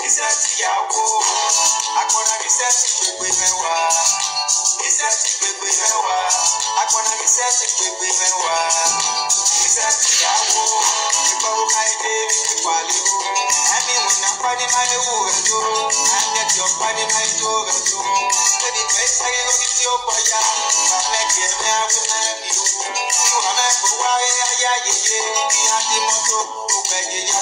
iṣẹ́ tìyàwó agbọ́nà iṣẹ́ ti gbégbé mẹ́wàá iṣẹ́ ti gbégbé mẹ́wàá agbọ́nà iṣẹ́ ti gbégbé mẹ́wàá iṣẹ́ tìyàwó ìgbọ́wọ́ káyọ̀dé ìpàlẹ́wò ẹ̀mí ìwìnà pàdínáyẹ̀wò ẹ̀jọ́ ẹ̀jẹ̀ ọ̀pàdínáyẹ̀jọ́ ẹ̀jọ́ ẹ̀dí kẹ́sàrí lórí tí ó bọ̀yá àmẹ́kì ẹ̀mí àwòrán ìwò ìwà mẹ́kọ̀ọ́ wáyé ayé ayẹyẹ ní adimọ́tò ògbẹ̀yẹyà.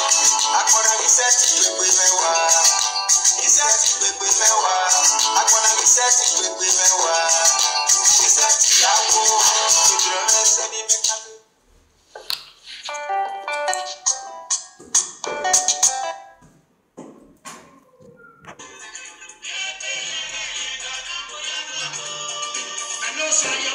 Shaya.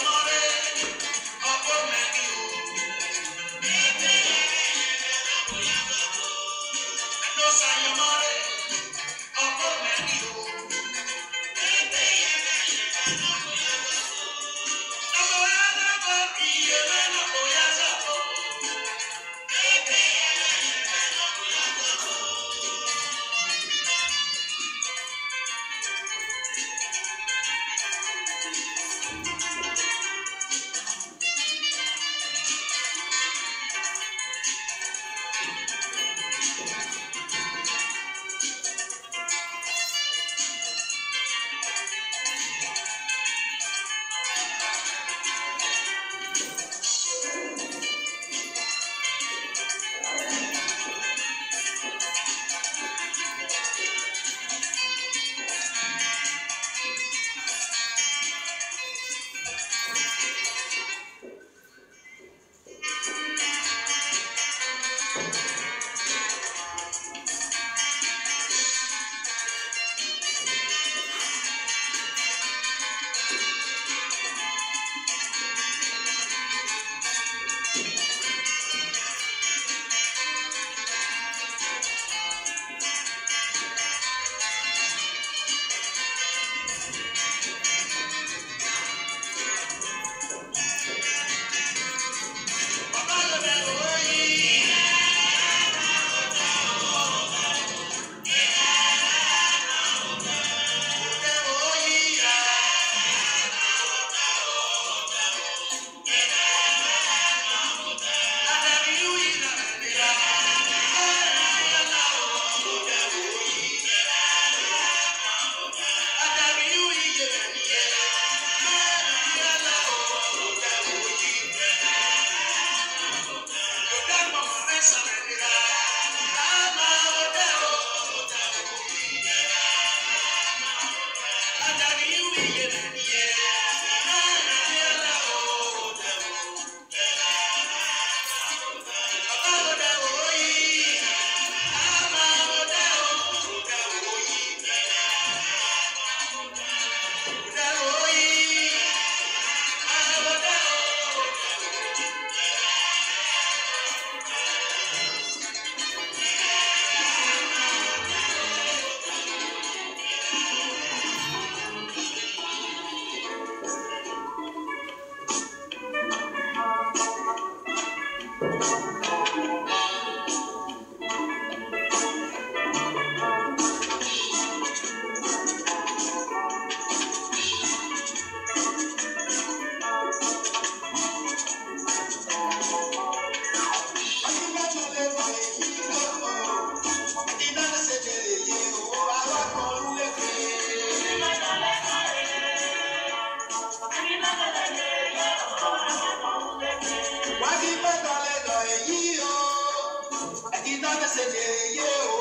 nada se veio.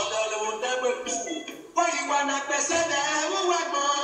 Ọ̀dọ̀ lòun dẹ́gbẹ̀kú, wọ́n yìí wà nàgbẹ́sẹ̀ náà wọ́n wà gbọ́n.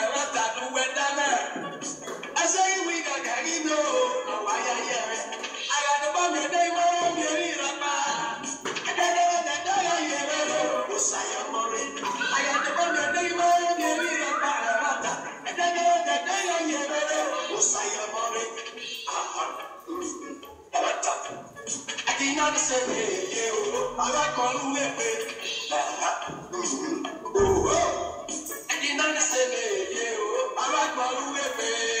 jáde ṣe lè yé o alágbọ̀n olúwẹ̀fẹ̀.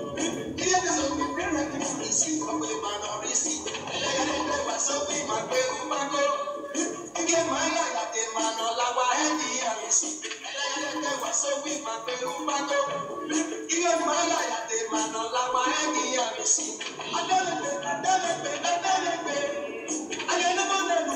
ilé ìgbésẹ̀ fún mi bẹ́ẹ̀rẹ̀ kí fún mi sí ọmọ ìbàdàn rí sí ẹlẹ́yẹlẹ́lẹ́ ìbàṣẹ́ fún ìmàgbé ìmàgbé ẹgbẹ́ máa ń yàgàdé ìmàdàn làwà ẹ̀dì àmì sí ẹlẹ́yẹlẹ́lẹ́ ìbàṣẹ́ fún ìmàgbé ìmàgbé ilé máa ń yàgàdé ìmàdàn làwà ẹ̀dì àmì sí adẹ́lẹ́gbẹ́ adẹ́lẹ́gbẹ́ adẹ́lẹ́gbẹ́ ayẹlẹ́mọ́lẹ́nu